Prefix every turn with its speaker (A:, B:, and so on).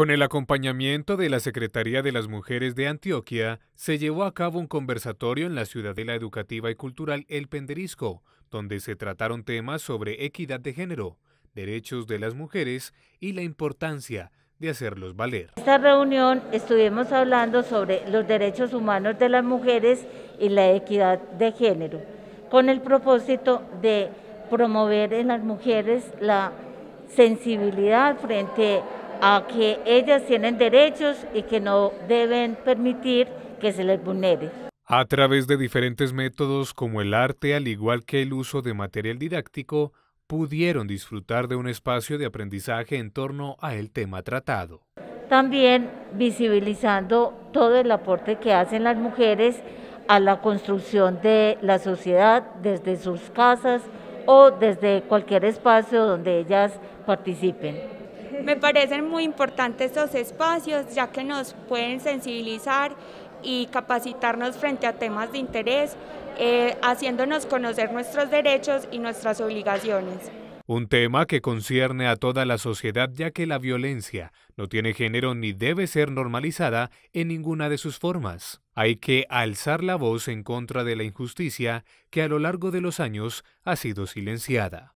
A: Con el acompañamiento de la Secretaría de las Mujeres de Antioquia, se llevó a cabo un conversatorio en la Ciudadela Educativa y Cultural El Penderisco, donde se trataron temas sobre equidad de género, derechos de las mujeres y la importancia de hacerlos valer.
B: En esta reunión estuvimos hablando sobre los derechos humanos de las mujeres y la equidad de género, con el propósito de promover en las mujeres la sensibilidad frente a a que ellas tienen derechos y que no deben permitir que se les vulnere.
A: A través de diferentes métodos como el arte, al igual que el uso de material didáctico, pudieron disfrutar de un espacio de aprendizaje en torno a el tema tratado.
B: También visibilizando todo el aporte que hacen las mujeres a la construcción de la sociedad desde sus casas o desde cualquier espacio donde ellas participen.
C: Me parecen muy importantes estos espacios ya que nos pueden sensibilizar y capacitarnos frente a temas de interés, eh, haciéndonos conocer nuestros derechos y nuestras obligaciones.
A: Un tema que concierne a toda la sociedad ya que la violencia no tiene género ni debe ser normalizada en ninguna de sus formas. Hay que alzar la voz en contra de la injusticia que a lo largo de los años ha sido silenciada.